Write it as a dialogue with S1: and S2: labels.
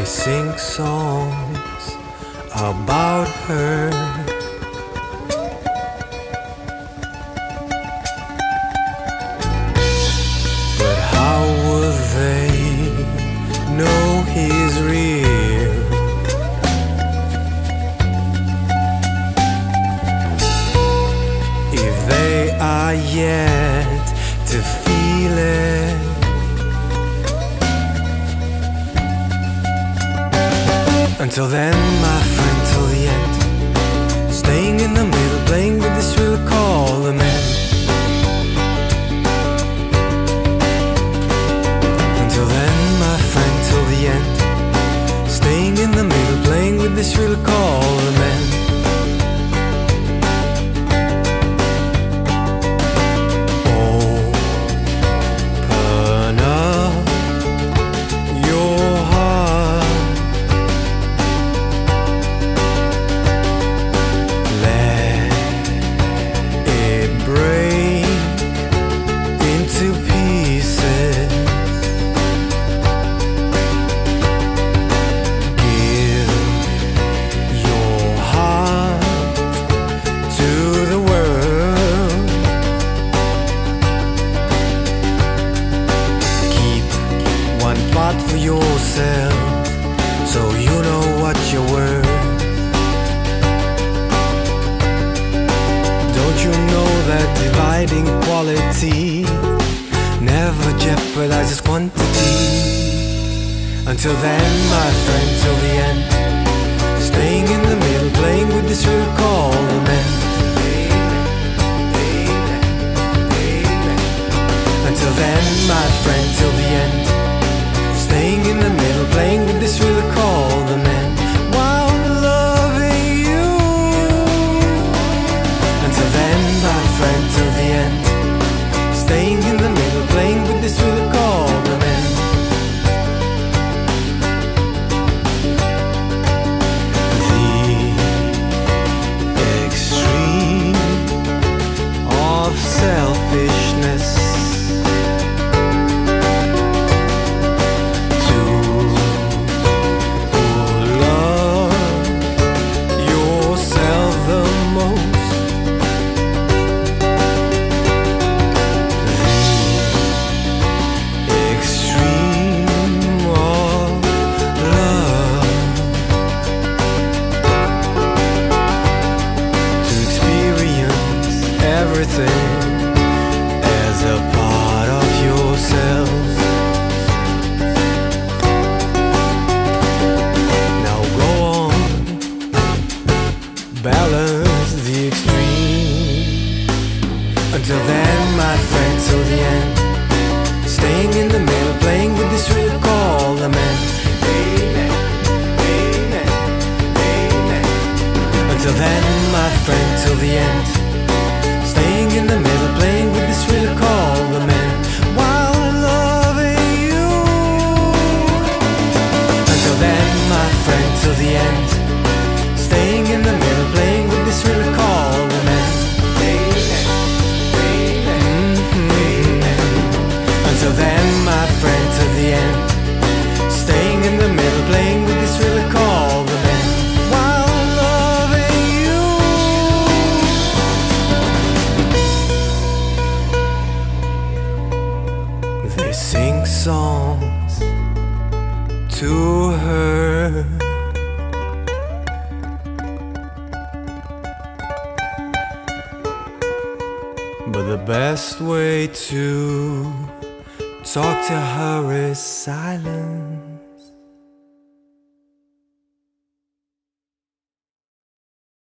S1: They sing songs about her. But how would they know he's real? If they are yet to feel it. Until then, my friend, till the end. Staying in the middle, playing with this real call the man. Until then, my friend, till the end. Staying in the middle, playing with this real call dividing quality never jeopardizes quantity? Until then, my friend, till the end, staying in the middle, playing everything as a part of yourselves. Now go on, balance the extreme. Until then, my friend, till the end. Staying in the middle, playing with this real call, the man. Amen, amen, amen. Until then, my friend, till the end. Best way to talk to her is silence.